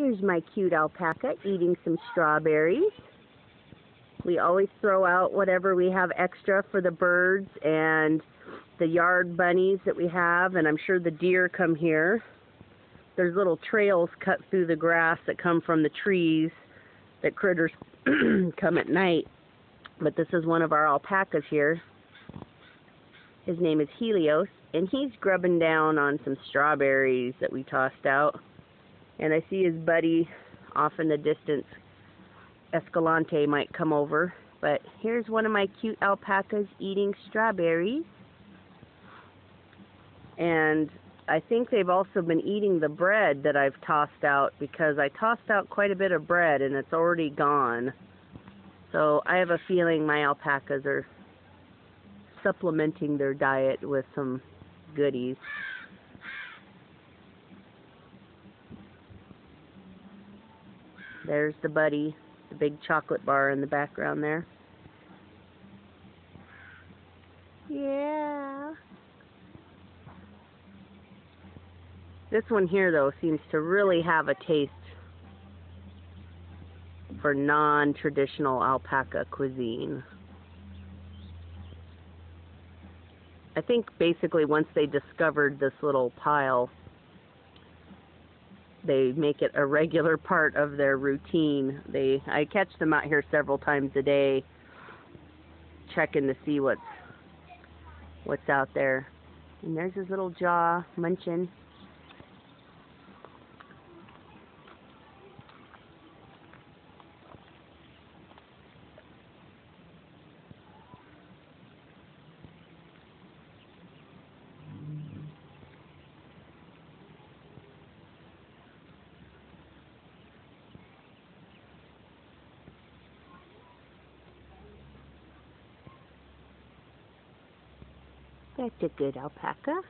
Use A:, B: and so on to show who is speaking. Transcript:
A: Here's my cute alpaca eating some strawberries. We always throw out whatever we have extra for the birds and the yard bunnies that we have, and I'm sure the deer come here. There's little trails cut through the grass that come from the trees that critters come at night. But this is one of our alpacas here. His name is Helios, and he's grubbing down on some strawberries that we tossed out. And I see his buddy off in the distance. Escalante might come over. But here's one of my cute alpacas eating strawberries. And I think they've also been eating the bread that I've tossed out because I tossed out quite a bit of bread and it's already gone. So I have a feeling my alpacas are supplementing their diet with some goodies. There's the buddy, the big chocolate bar in the background there. Yeah. This one here, though, seems to really have a taste for non-traditional alpaca cuisine. I think basically once they discovered this little pile, they make it a regular part of their routine. They I catch them out here several times a day checking to see what's what's out there. And there's his little jaw munching. That's a good alpaca.